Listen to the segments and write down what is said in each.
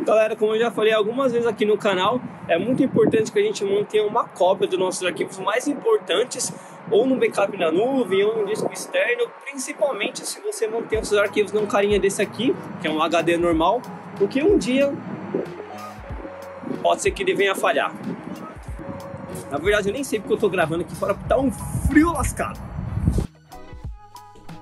Galera, como eu já falei algumas vezes aqui no canal, é muito importante que a gente mantenha uma cópia dos nossos arquivos mais importantes, ou no backup na nuvem, ou no disco externo, principalmente se você manter os seus arquivos num carinha desse aqui, que é um HD normal, porque um dia pode ser que ele venha a falhar. Na verdade, eu nem sei porque eu tô gravando aqui fora, porque tá um frio lascado.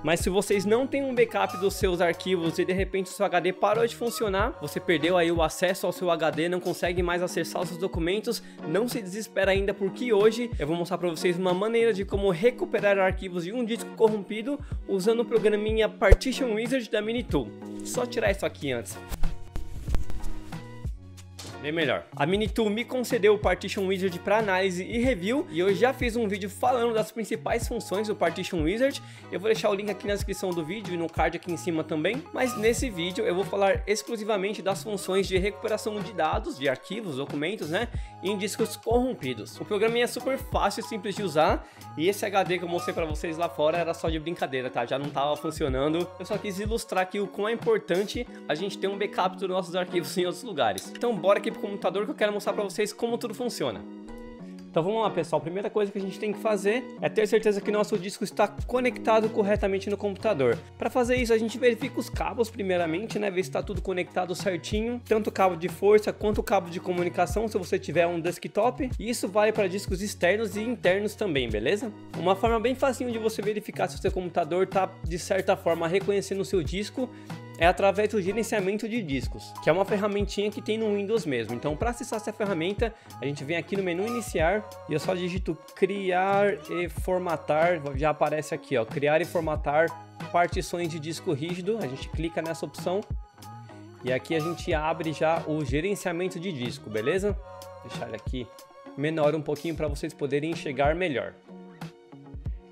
Mas se vocês não têm um backup dos seus arquivos e de repente seu HD parou de funcionar, você perdeu aí o acesso ao seu HD, não consegue mais acessar os seus documentos, não se desespera ainda porque hoje eu vou mostrar para vocês uma maneira de como recuperar arquivos de um disco corrompido usando o programinha Partition Wizard da Minitool. Só tirar isso aqui antes. Bem melhor. A Minitool me concedeu o Partition Wizard para análise e review e eu já fiz um vídeo falando das principais funções do Partition Wizard. Eu vou deixar o link aqui na descrição do vídeo e no card aqui em cima também. Mas nesse vídeo eu vou falar exclusivamente das funções de recuperação de dados, de arquivos, documentos, né, em discos corrompidos. O programa é super fácil e simples de usar e esse HD que eu mostrei para vocês lá fora era só de brincadeira, tá? Já não estava funcionando. Eu só quis ilustrar aqui o quão é importante a gente ter um backup dos nossos arquivos em outros lugares. Então bora aqui pro computador que eu quero mostrar para vocês como tudo funciona. Então vamos lá pessoal, a primeira coisa que a gente tem que fazer é ter certeza que nosso disco está conectado corretamente no computador. Para fazer isso a gente verifica os cabos primeiramente, né, ver se está tudo conectado certinho, tanto o cabo de força quanto o cabo de comunicação se você tiver um desktop. E isso vale para discos externos e internos também, beleza? Uma forma bem facinho de você verificar se o seu computador está de certa forma reconhecendo o seu disco é através do gerenciamento de discos, que é uma ferramentinha que tem no Windows mesmo. Então, para acessar essa ferramenta, a gente vem aqui no menu iniciar e eu só digito criar e formatar, já aparece aqui, ó, criar e formatar partições de disco rígido. A gente clica nessa opção e aqui a gente abre já o gerenciamento de disco, beleza? Deixar ele aqui menor um pouquinho para vocês poderem enxergar melhor.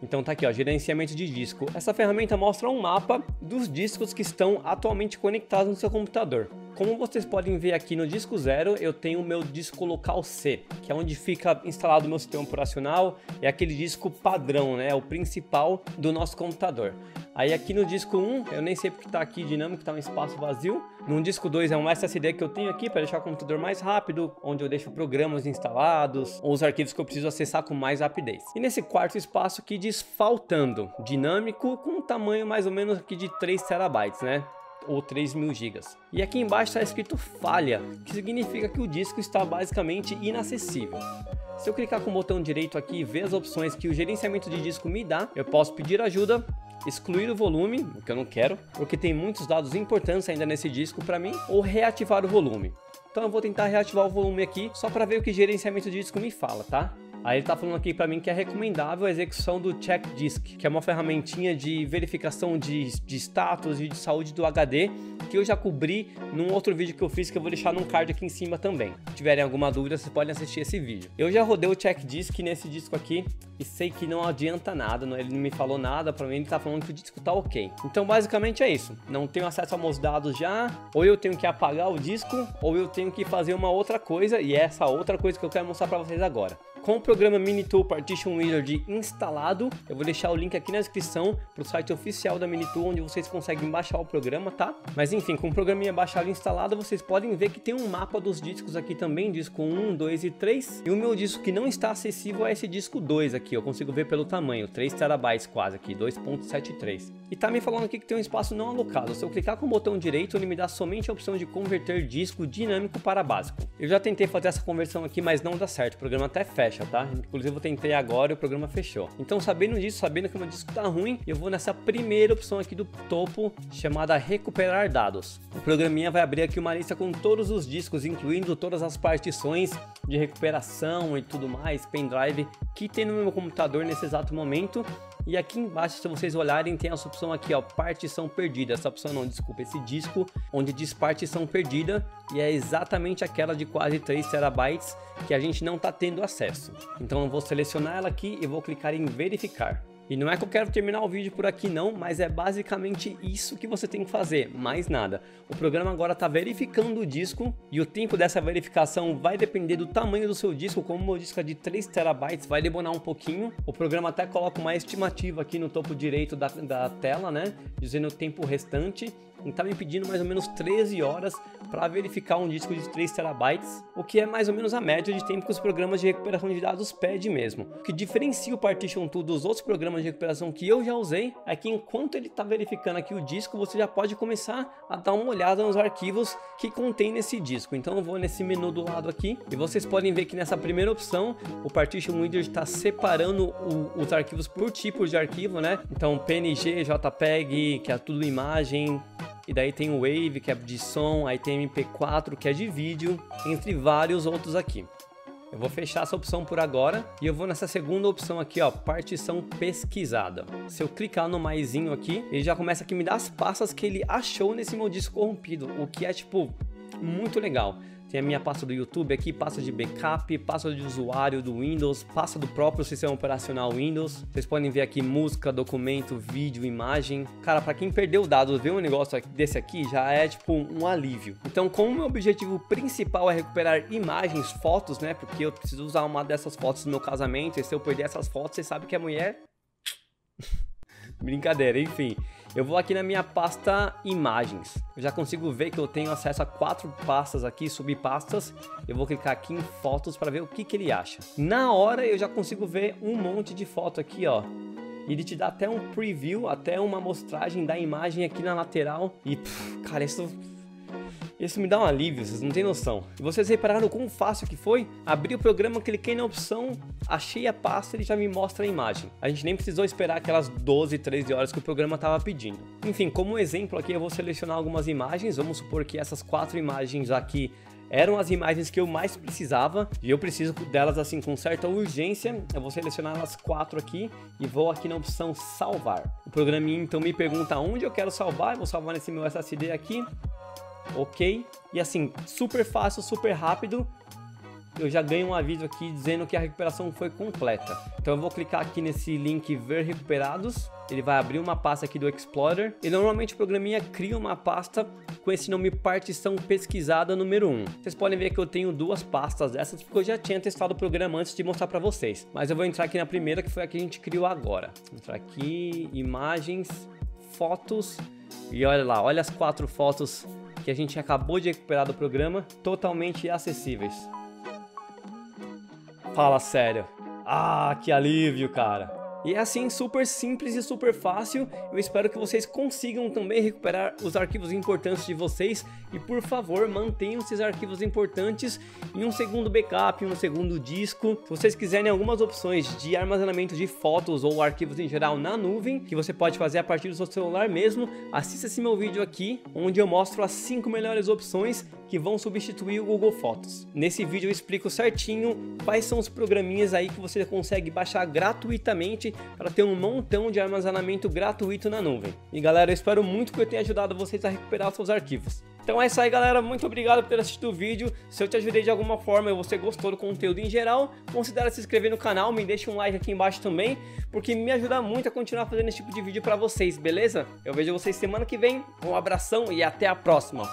Então tá aqui, ó, gerenciamento de disco. Essa ferramenta mostra um mapa dos discos que estão atualmente conectados no seu computador. Como vocês podem ver aqui no disco zero, eu tenho o meu disco local C, que é onde fica instalado o meu sistema operacional, é aquele disco padrão, né, é o principal do nosso computador. Aí aqui no disco 1, eu nem sei porque está aqui dinâmico, está um espaço vazio. No disco 2 é um SSD que eu tenho aqui para deixar o computador mais rápido, onde eu deixo programas instalados ou os arquivos que eu preciso acessar com mais rapidez. E nesse quarto espaço aqui diz faltando, dinâmico, com um tamanho mais ou menos aqui de 3 terabytes, né? Ou 3 mil gigas. E aqui embaixo está escrito falha, que significa que o disco está basicamente inacessível. Se eu clicar com o botão direito aqui e ver as opções que o gerenciamento de disco me dá, eu posso pedir ajuda excluir o volume, o que eu não quero, porque tem muitos dados importantes ainda nesse disco para mim, ou reativar o volume. Então eu vou tentar reativar o volume aqui, só para ver o que gerenciamento de disco me fala, tá? Aí ele tá falando aqui para mim que é recomendável a execução do check disk, que é uma ferramentinha de verificação de, de status e de saúde do HD, que eu já cobri num outro vídeo que eu fiz que eu vou deixar num card aqui em cima também. Se tiverem alguma dúvida, vocês podem assistir esse vídeo. Eu já rodei o check disk nesse disco aqui e sei que não adianta nada, ele não me falou nada, para mim ele tá falando que o disco tá ok. Então basicamente é isso, não tenho acesso aos meus dados já, ou eu tenho que apagar o disco, ou eu tenho que fazer uma outra coisa, e é essa outra coisa que eu quero mostrar para vocês agora. Com o programa Minitool Partition Wizard instalado, eu vou deixar o link aqui na descrição para o site oficial da Minitool, onde vocês conseguem baixar o programa, tá? Mas enfim, com o programinha baixado e instalado, vocês podem ver que tem um mapa dos discos aqui também, disco 1, 2 e 3. E o meu disco que não está acessível é esse disco 2 aqui, eu consigo ver pelo tamanho, 3 terabytes quase aqui, 2.73. E tá me falando aqui que tem um espaço não alocado. Se eu clicar com o botão direito, ele me dá somente a opção de converter disco dinâmico para básico. Eu já tentei fazer essa conversão aqui, mas não dá certo, o programa até fecha fecha, tá? Inclusive eu tentei agora e o programa fechou. Então sabendo disso, sabendo que meu disco tá ruim, eu vou nessa primeira opção aqui do topo, chamada recuperar dados. O programinha vai abrir aqui uma lista com todos os discos, incluindo todas as partições de recuperação e tudo mais, pendrive, que tem no meu computador nesse exato momento e aqui embaixo, se vocês olharem, tem essa opção aqui, ó, partição perdida. Essa opção não, desculpa, esse disco onde diz partição perdida e é exatamente aquela de quase 3 terabytes que a gente não está tendo acesso. Então eu vou selecionar ela aqui e vou clicar em verificar. E não é que eu quero terminar o vídeo por aqui não, mas é basicamente isso que você tem que fazer, mais nada. O programa agora está verificando o disco e o tempo dessa verificação vai depender do tamanho do seu disco, como o meu disco é de 3 terabytes, vai demorar um pouquinho. O programa até coloca uma estimativa aqui no topo direito da, da tela, né, dizendo o tempo restante e tá me pedindo mais ou menos 13 horas para verificar um disco de 3 terabytes, o que é mais ou menos a média de tempo que os programas de recuperação de dados pedem mesmo. O que diferencia o Partition Tool dos outros programas de recuperação que eu já usei é que enquanto ele está verificando aqui o disco, você já pode começar a dar uma olhada nos arquivos que contém nesse disco. Então eu vou nesse menu do lado aqui e vocês podem ver que nessa primeira opção o Partition Reader está separando o, os arquivos por tipo de arquivo, né? Então PNG, JPEG, que é tudo imagem, e daí tem o Wave, que é de som, aí tem MP4, que é de vídeo, entre vários outros aqui. Eu vou fechar essa opção por agora e eu vou nessa segunda opção aqui, ó, partição pesquisada. Se eu clicar no maisinho aqui, ele já começa aqui a me dar as pastas que ele achou nesse meu disco corrompido, o que é tipo muito legal. Tem a minha pasta do YouTube aqui, pasta de backup, pasta de usuário do Windows, pasta do próprio sistema operacional Windows. Vocês podem ver aqui música, documento, vídeo, imagem. Cara, para quem perdeu dados, ver um negócio desse aqui já é tipo um alívio. Então, como meu objetivo principal é recuperar imagens, fotos, né? Porque eu preciso usar uma dessas fotos no meu casamento, e se eu perder essas fotos, você sabe que a mulher Brincadeira, enfim. Eu vou aqui na minha pasta imagens. Eu já consigo ver que eu tenho acesso a quatro pastas aqui, subpastas. Eu vou clicar aqui em fotos para ver o que, que ele acha. Na hora eu já consigo ver um monte de foto aqui, ó. Ele te dá até um preview, até uma amostragem da imagem aqui na lateral. E, pff, cara, isso isso me dá um alívio, vocês não têm noção. Vocês repararam quão fácil que foi? Abri o programa, cliquei na opção, achei a pasta e ele já me mostra a imagem. A gente nem precisou esperar aquelas 12, 13 horas que o programa estava pedindo. Enfim, como exemplo aqui eu vou selecionar algumas imagens. Vamos supor que essas quatro imagens aqui eram as imagens que eu mais precisava e eu preciso delas assim com certa urgência. Eu vou selecionar as quatro aqui e vou aqui na opção salvar. O programinha então me pergunta onde eu quero salvar, eu vou salvar nesse meu SSD aqui ok? E assim, super fácil, super rápido. Eu já ganho um aviso aqui dizendo que a recuperação foi completa. Então eu vou clicar aqui nesse link ver recuperados. Ele vai abrir uma pasta aqui do Explorer. E normalmente o programinha cria uma pasta com esse nome partição pesquisada número 1. Vocês podem ver que eu tenho duas pastas dessas porque eu já tinha testado o programa antes de mostrar para vocês. Mas eu vou entrar aqui na primeira que foi a que a gente criou agora. Vou entrar aqui, imagens, fotos. E olha lá, olha as quatro fotos que a gente acabou de recuperar do programa, totalmente acessíveis. Fala sério. Ah, que alívio, cara. E é assim super simples e super fácil. Eu espero que vocês consigam também recuperar os arquivos importantes de vocês e por favor mantenham esses arquivos importantes em um segundo backup, em um segundo disco. Se vocês quiserem algumas opções de armazenamento de fotos ou arquivos em geral na nuvem, que você pode fazer a partir do seu celular mesmo, assista esse meu vídeo aqui, onde eu mostro as 5 melhores opções que vão substituir o Google Fotos. Nesse vídeo eu explico certinho quais são os programinhas aí que você consegue baixar gratuitamente para ter um montão de armazenamento gratuito na nuvem. E galera, eu espero muito que eu tenha ajudado vocês a recuperar seus arquivos. Então é isso aí galera, muito obrigado por ter assistido o vídeo, se eu te ajudei de alguma forma e você gostou do conteúdo em geral, considere se inscrever no canal, me deixe um like aqui embaixo também, porque me ajuda muito a continuar fazendo esse tipo de vídeo para vocês, beleza? Eu vejo vocês semana que vem, um abração e até a próxima!